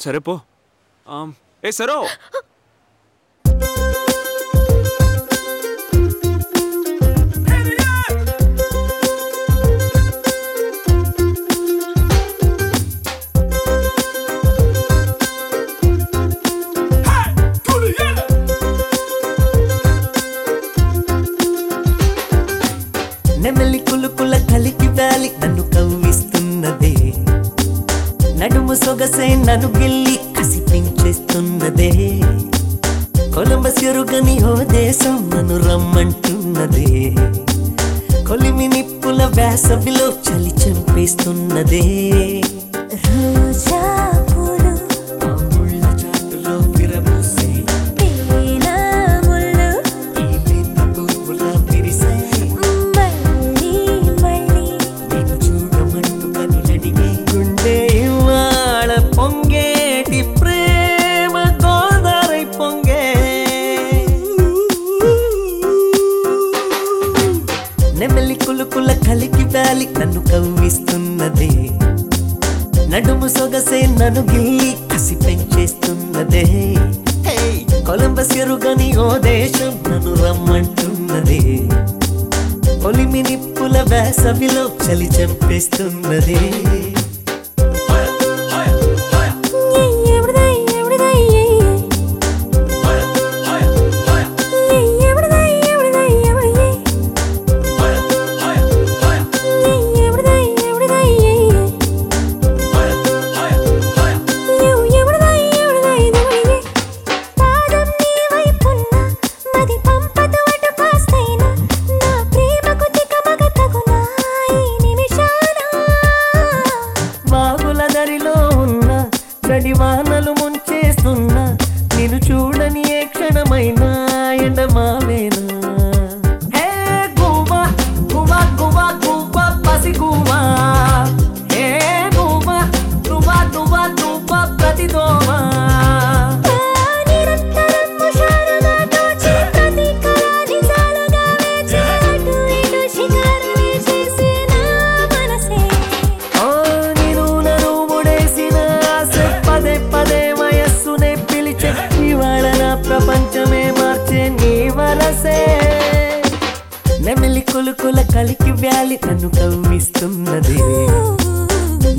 సరే పో. ఏ సరో! సొగసే నన్ను గిల్లి కసి పెంచేస్తున్నదే. కొలంబస్ ఎరుగని ఓ దేశం నన్ను రమ్మంటున్నదే. కొలిమి నిప్పుల వేసవిలో చలి చంపేస్తున్నదే. రోజా వ్యాలి నన్ను కవ్విస్తున్నదే. నడుము సొగసే నన్ను గిల్లి కసి పెంచేస్తున్నదే. కొలంబస్ ఎరుగని ఓ దేశం నన్ను రమ్మంటున్నదే. ఒలిమి నిప్పుల వేసవిలో చలి చంపేస్తున్నదే. నేను చూడని ఏ క్షణమైనా ఎండ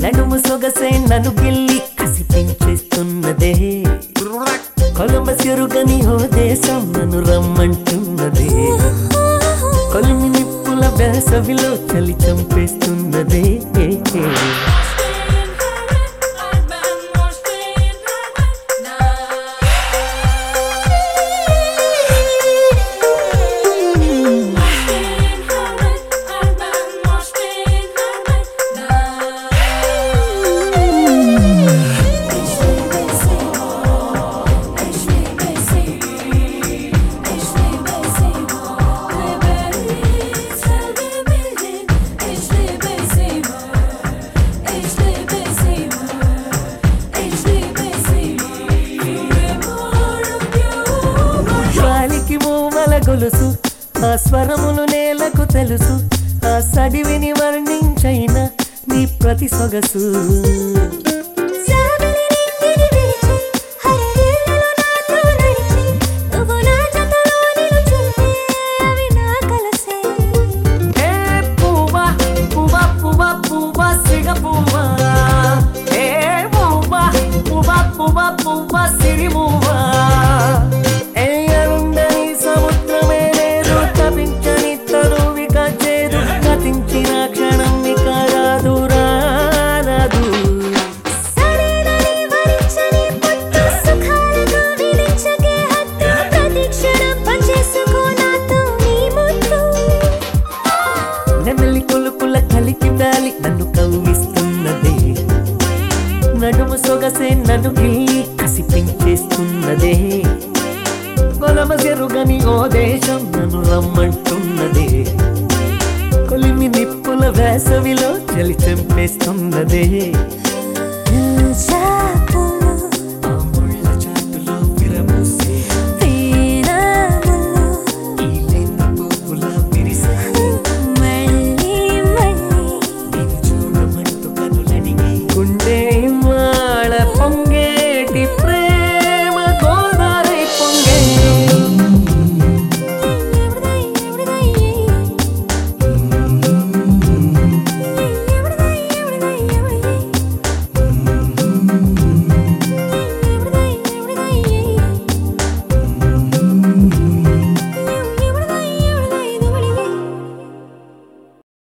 నడుము సొగసే నన్ను గిల్లి కసి పెంచేస్తున్నదే. కొలంబస్ ఎరుగని ఓ దేశం నన్ను రమ్మంటున్నదే. కొలిమి నిప్పుల వేసవిలో చలి చంపేస్తున్నదే. గొలుసు ఆ స్వరములు నేలకు తెలుసు ఆ సడివిని వర్ణించైన నీ ప్రతి సొగసు. నెమలి కొలుకుల కలికి వ్యాలి నన్ను కవ్విస్తున్నదే. నడుము సొగసే నన్ను గిల్లి కసి పెంచేస్తున్నదే కొలమ జరుగని ఓ దేశం నన్ను రమ్మంటున్నదే. కొలిమి నిప్పుల వేసవిలో చలి చంపేస్తున్నదే.